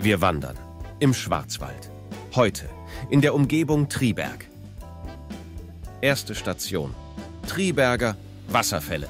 Wir wandern im Schwarzwald. Heute in der Umgebung Triberg. Erste Station. Triberger Wasserfälle.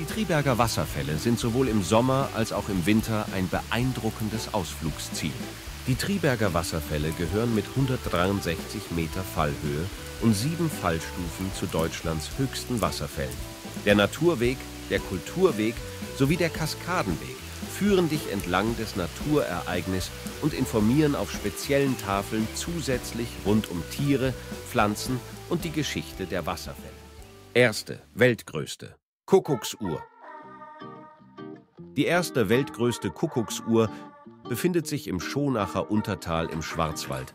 Die Triberger Wasserfälle sind sowohl im Sommer als auch im Winter ein beeindruckendes Ausflugsziel. Die Triberger Wasserfälle gehören mit 163 Meter Fallhöhe und sieben Fallstufen zu Deutschlands höchsten Wasserfällen. Der Naturweg, der Kulturweg sowie der Kaskadenweg führen dich entlang des Naturereignis und informieren auf speziellen Tafeln zusätzlich rund um Tiere, Pflanzen und die Geschichte der Wasserfälle. Erste, weltgrößte, Kuckucksuhr. Die erste weltgrößte Kuckucksuhr befindet sich im Schonacher Untertal im Schwarzwald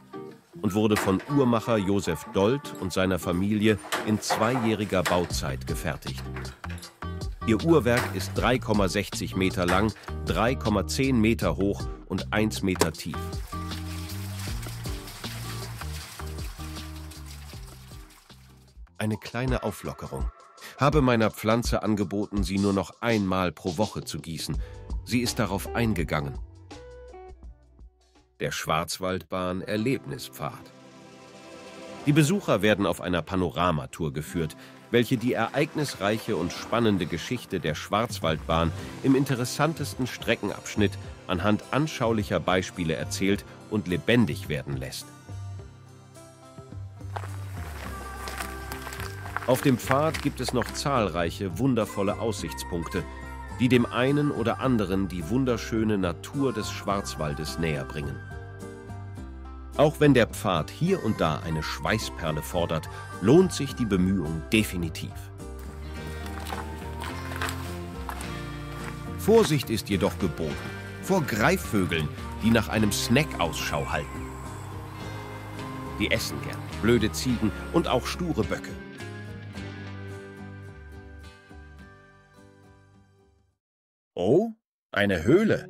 und wurde von Uhrmacher Josef Dold und seiner Familie in zweijähriger Bauzeit gefertigt. Ihr Uhrwerk ist 3,60 Meter lang, 3,10 Meter hoch und 1 Meter tief. Eine kleine Auflockerung. Habe meiner Pflanze angeboten, sie nur noch einmal pro Woche zu gießen. Sie ist darauf eingegangen. Der Schwarzwaldbahn Erlebnispfad. Die Besucher werden auf einer Panoramatour geführt, welche die ereignisreiche und spannende Geschichte der Schwarzwaldbahn im interessantesten Streckenabschnitt anhand anschaulicher Beispiele erzählt und lebendig werden lässt. Auf dem Pfad gibt es noch zahlreiche wundervolle Aussichtspunkte, die dem einen oder anderen die wunderschöne Natur des Schwarzwaldes näher bringen. Auch wenn der Pfad hier und da eine Schweißperle fordert, lohnt sich die Bemühung definitiv. Vorsicht ist jedoch geboten vor Greifvögeln, die nach einem Snack Ausschau halten. Die essen gern blöde Ziegen und auch sture Böcke. Oh, eine Höhle.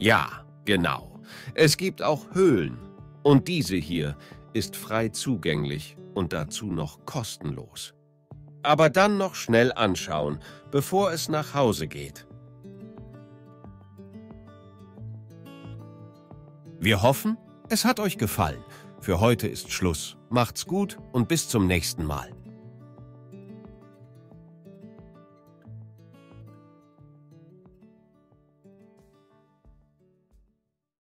Ja, genau. Es gibt auch Höhlen. Und diese hier ist frei zugänglich und dazu noch kostenlos. Aber dann noch schnell anschauen, bevor es nach Hause geht. Wir hoffen, es hat euch gefallen. Für heute ist Schluss. Macht's gut und bis zum nächsten Mal.